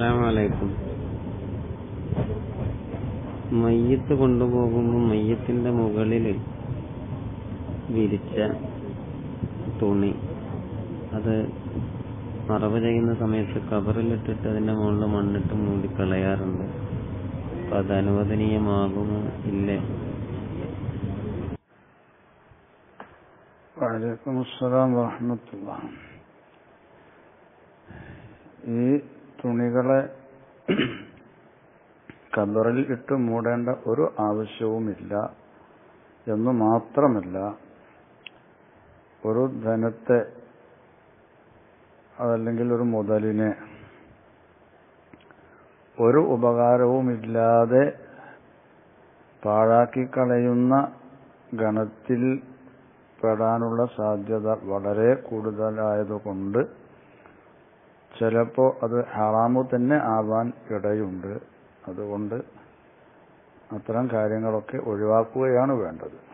അസ്സലാമലൈക്കും. മയ്യത്ത് കൊണ്ടുപോകുമ്പോൾ മയ്യത്തിന്റെ മുകളിൽ വിരിച്ച തുണി. അത് മറവ് ചെയ്യുന്ന സമയത്ത് കബറിലിട്ടിട്ട് അതിന്റെ മുകളിൽ മണ്ണിട്ട് മൂടി കളയാറുണ്ട് അപ്പൊ അത് അനുവദനീയമാകുമോ? ഇല്ലേ. വലൈക്കും അസ്സലാം വാഹമത്തുള്ള ഈ തുണികളെ കബറിൽ ഇട്ട് മൂടേണ്ട ഒരു ആവശ്യവുമില്ല എന്ന് മാത്രമല്ല ഒരു ധനത്തെ അതല്ലെങ്കിൽ ഒരു മുതലിനെ ഒരു ഉപകാരവുമില്ലാതെ പാഴാക്കിക്കളയുന്ന ഗണത്തിൽ പെടാനുള്ള സാധ്യത വളരെ കൂടുതലായതുകൊണ്ട് ചിലപ്പോൾ അത് ഹറാമു തന്നെ ആവാൻ ഇടയുണ്ട്. അതുകൊണ്ട് അത്തരം കാര്യങ്ങളൊക്കെ ഒഴിവാക്കുകയാണ് വേണ്ടത്.